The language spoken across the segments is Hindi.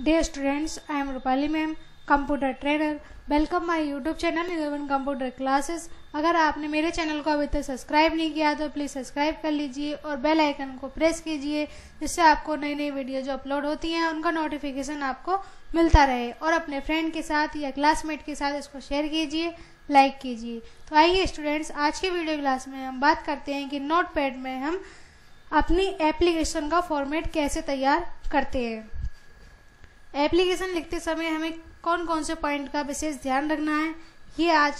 Dear students, I am Rupali ma'am computer trainer welcome my YouTube channel eleven computer classes अगर आपने मेरे चैनल को अभी तक सब्सक्राइब नहीं किया तो प्लीज़ सब्सक्राइब कर लीजिए और बेल आइकन को प्रेस कीजिए जिससे आपको नई नई वीडियो जो अपलोड होती हैं उनका नोटिफिकेशन आपको मिलता रहे। और अपने फ्रेंड के साथ या क्लासमेट के साथ इसको शेयर कीजिए लाइक कीजिए। तो आइए स्टूडेंट्स आज की वीडियो क्लास में हम बात करते हैं कि नोट में हम अपनी एप्लीकेशन का फॉर्मेट कैसे तैयार करते हैं। एप्लीकेशन लिखते समय हमें कौन कौन से पॉइंट का विशेष ध्यान रखना है, ये आज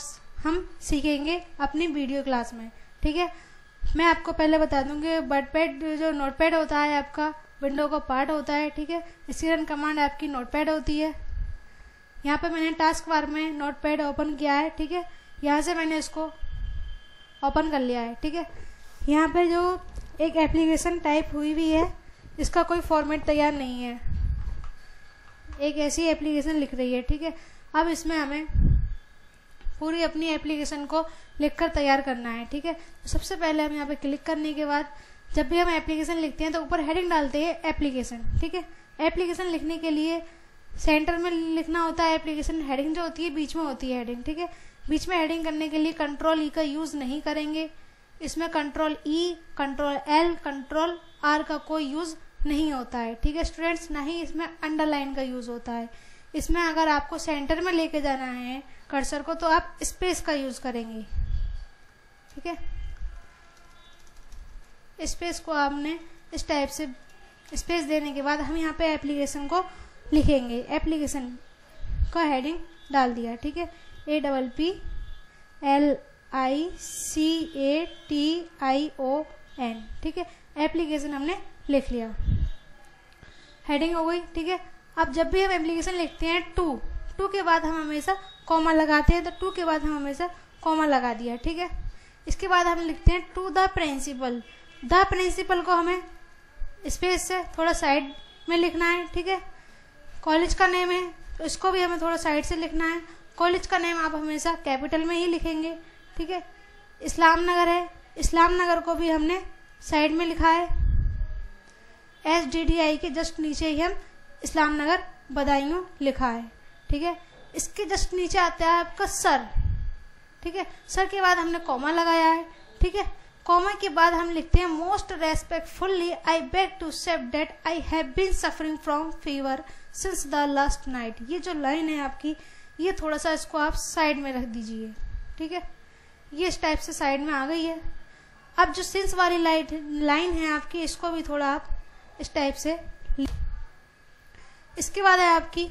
हम सीखेंगे अपनी वीडियो क्लास में, ठीक है? मैं आपको पहले बता दूँ कि बटपैड जो नोटपैड होता है, आपका विंडो का पार्ट होता है, ठीक है? इसकी रन कमांड आपकी नोटपैड होती है। यहाँ पे मैंने टास्क बार में नोटपैड ओपन किया है, ठीक है? यहाँ से मैंने इसको ओपन कर लिया है, ठीक है? यहाँ पे जो एक एप्लीकेशन टाइप हुई हुई है, इसका कोई फॉर्मेट तैयार नहीं है। एक ऐसी एप्लीकेशन लिख रही है, ठीक है? अब इसमें हमें पूरी अपनी एप्लीकेशन को लिखकर तैयार करना है, ठीक है? तो सबसे पहले हम यहाँ पे क्लिक करने के बाद, जब भी हम एप्लीकेशन लिखते हैं तो ऊपर हेडिंग डालते हैं एप्लीकेशन ठीक है? एप्लीकेशन लिखने के लिए सेंटर में लिखना होता है एप्लीकेशन हेडिंग जो होती है, बीच में होती है हेडिंग ठीक है? बीच में हेडिंग करने के लिए कंट्रोल ई का यूज़ नहीं करेंगे। इसमें control E control L control R का कोई यूज़ नहीं होता है, ठीक है? स्टूडेंट्स ना ही इसमें अंडरलाइन का यूज़ होता है। इसमें अगर आपको सेंटर में लेके जाना है कर्सर को तो आप स्पेस का यूज़ करेंगे। ठीक है? स्पेस को आपने इस टाइप से स्पेस देने के बाद हम यहाँ पे एप्लीकेशन को लिखेंगे। एप्लीकेशन का हेडिंग डाल दिया, ठीक है? A double P L I C A T I O N ठीक है? एप्लीकेशन हमने लिख लिया। हेडिंग हो गई, ठीक है? अब जब भी हम एप्लीकेशन लिखते हैं टू टू के बाद हम हमेशा कॉमा लगाते हैं तो टू के बाद हम हमेशा कॉमा लगा दिया, ठीक है? इसके बाद हम लिखते हैं to the principal the principal को हमें स्पेस से थोड़ा साइड में लिखना है, ठीक है? कॉलेज का नेम है तो इसको भी हमें थोड़ा साइड से लिखना है। कॉलेज का नेम आप हमेशा कैपिटल में ही लिखेंगे, ठीक है? इस्लाम नगर है, इस्लाम नगर को भी हमने साइड में लिखा है। एस डी डी आई के जस्ट नीचे ही हम इस्लाम नगर बदायूं लिखा है, ठीक है? इसके जस्ट नीचे आता है आपका सर, ठीक है? सर के बाद हमने कॉमा लगाया है, ठीक है? कॉमा के बाद हम लिखते हैं most respectfully I beg to say that I have been suffering from fever since the last night ये जो लाइन है आपकी, ये थोड़ा सा इसको आप साइड में रख दीजिए, ठीक है? ये इस टाइप से साइड में आ गई है। अब जो सिंस वाली लाइट, लाइन है आपकी, इसको भी थोड़ा आप इस टाइप से। इसके बाद है आपकी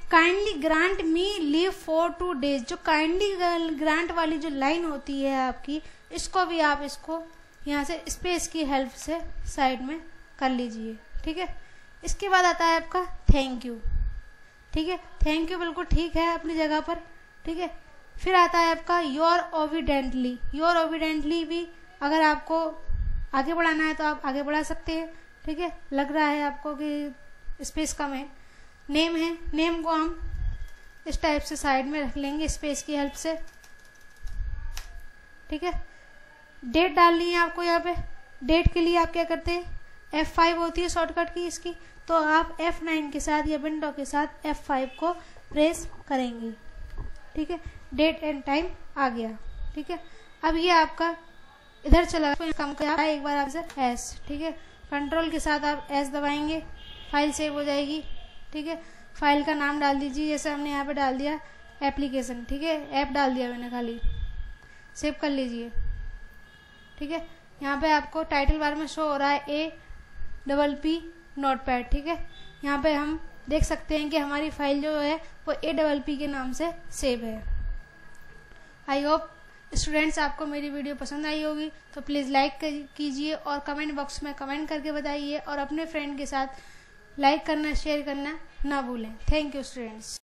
kindly grant me leave for two days जो काइंडली ग्रांट वाली जो लाइन होती है आपकी, इसको भी आप इसको यहाँ से स्पेस की हेल्प से साइड में कर लीजिए। ठीक है? इसके बाद आता है आपका थैंक यू ठीक है? थैंक यू बिल्कुल ठीक है अपनी जगह पर। ठीक है? फिर आता है आपका योर ओविडेंटली योर ओविडेंटली भी अगर आपको आगे बढ़ाना है तो आप आगे बढ़ा सकते हैं। ठीक है? लग रहा है आपको कि स्पेस कम है। नेम है। नेम को हम इस टाइप से साइड में रख लेंगे स्पेस की हेल्प से। ठीक है? डेट डालनी है आपको यहाँ पे। डेट के लिए आप क्या करते हैं? एफ़ फाइव होती है शॉर्टकट की इसकी। तो आप एफ़ नाइन के साथ या विंडो के साथ एफ़ फाइव को प्रेस करेंगे। ठीक है? डेट एंड टाइम आ गया। ठीक है? अब ये आपका इधर चला कम कर एक बार आपसे एस ठीक है? कंट्रोल के साथ आप एस दबाएँगे फ़ाइल सेव हो जाएगी, ठीक है? फ़ाइल का नाम डाल दीजिए, जैसे हमने यहाँ पे डाल दिया एप्लीकेशन ठीक है? ऐप डाल दिया मैंने खाली। सेव कर लीजिए, ठीक है? यहाँ पे आपको टाइटल बार में शो हो रहा है A double P note pad ठीक है? यहाँ पे हम देख सकते हैं कि हमारी फ़ाइल जो है, वो ए डबल पी के नाम से सेव है। आई होप स्टूडेंट्स, आपको मेरी वीडियो पसंद आई होगी तो प्लीज़ लाइक कीजिए और कमेंट बॉक्स में कमेंट करके बताइए और अपने फ्रेंड के साथ लाइक करना शेयर करना ना भूलें। Thank you students